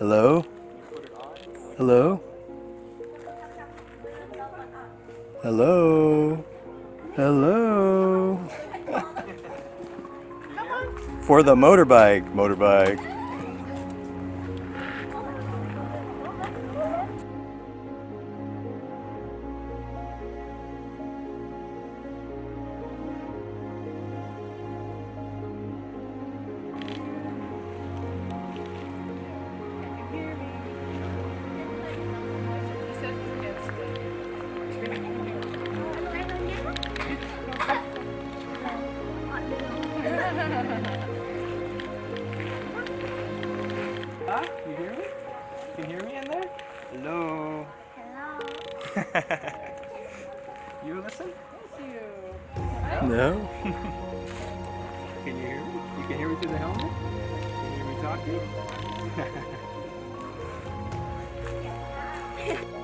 Hello? Hello? Hello? Hello? For the motorbike, motorbike. Huh? You hear me? Can you hear me in there? Hello. Hello. You listen? No? Can you hear me? You can hear me through the helmet? Can you hear me talking?